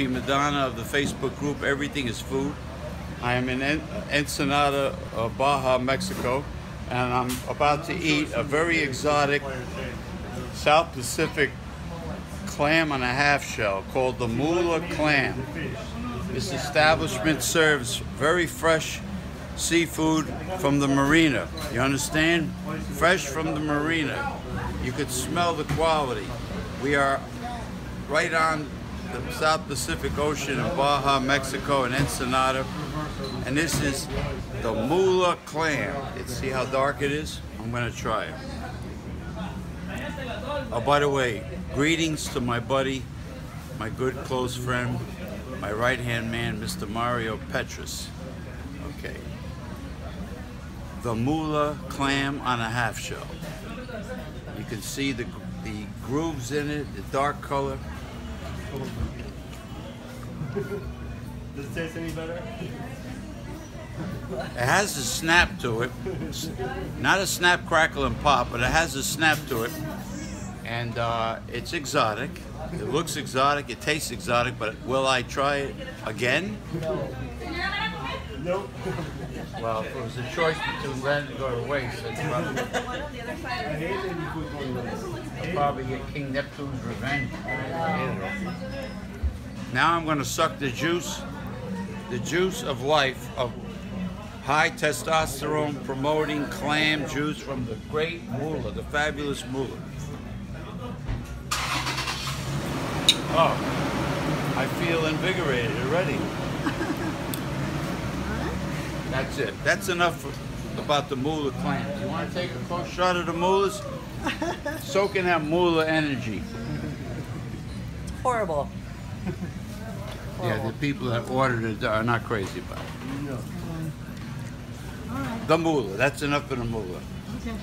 P. Madonna of the Facebook group Everything is Food. I am in En- Ensenada, uh, Baja, Mexico, and I'm about to eat a very exotic South Pacific clam and a half shell called the Mula clam. This establishment serves very fresh seafood from the marina. You understand? Fresh from the marina. You could smell the quality. We are right on the South Pacific Ocean in Baja, Mexico, and Ensenada. And this is the Mula clam. You see how dark it is? I'm going to try it. Oh, by the way, greetings to my buddy, my good close friend, my right hand man, Mr. Mario Petrus. Okay. The Mula clam on a half shell. You can see the, the grooves in it, the dark color. Does it taste any better? It has a snap to it. Not a snap, crackle, and pop, but it has a snap to it. And uh, it's exotic. It looks exotic. It tastes exotic. But will I try it again? No. Nope. Well, if it was a choice between letting it go to waste, I'd probably, I hate that you put one of those. I'd probably get King Neptune's revenge. Now I'm going to suck the juice, the juice of life of high testosterone promoting clam juice from the great Mula, the fabulous Mula. Oh, I feel invigorated already. That's it. That's enough for, about the Mula clams. You want to take a close shot of the Mulas? Soaking that Mula energy. Horrible. Yeah, the people that ordered it are not crazy about it. No. The Mula. That's enough for the Mula. Okay.